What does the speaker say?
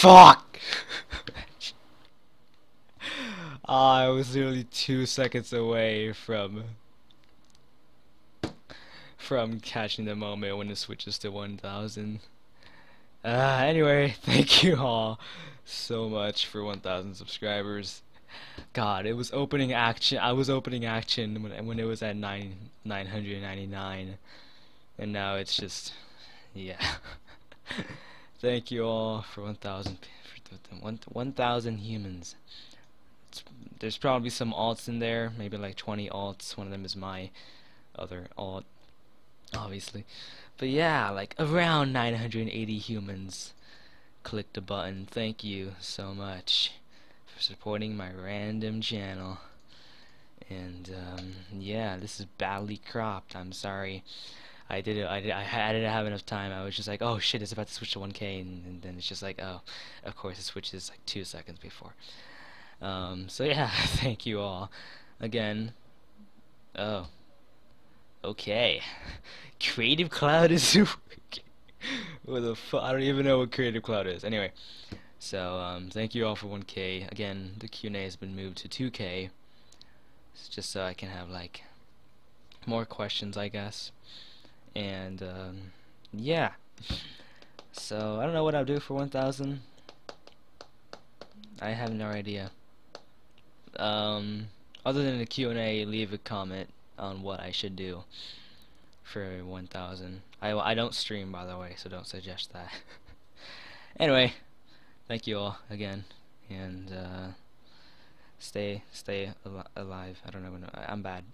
Fuck! I was literally two seconds away from from catching the moment when it switches to 1000. Uh, anyway, thank you all so much for 1000 subscribers. God, it was opening action. I was opening action when when it was at 9 999 and now it's just yeah. thank you all for 1000 1000 humans. It's, there's probably some alts in there, maybe like 20 alts. One of them is my other alt obviously. But yeah, like around 980 humans click the button. Thank you so much for supporting my random channel. And um, yeah, this is badly cropped. I'm sorry. I did it. I did. I, didn't have enough time. I was just like, oh shit, it's about to switch to 1K, and, and then it's just like, oh, of course it switches like two seconds before. Um, so yeah, thank you all again. Oh. Okay. Creative Cloud is what the fuck? I don't even know what Creative Cloud is. Anyway, so um, thank you all for 1K. Again, the Q&A has been moved to 2K, it's just so I can have like more questions, I guess. And um, yeah. So I don't know what I'll do for 1,000. I have no idea. Um, other than the Q&A, leave a comment on what I should do for 1000 I, I don't stream by the way so don't suggest that anyway thank you all again and uh, stay stay al alive I don't know I'm bad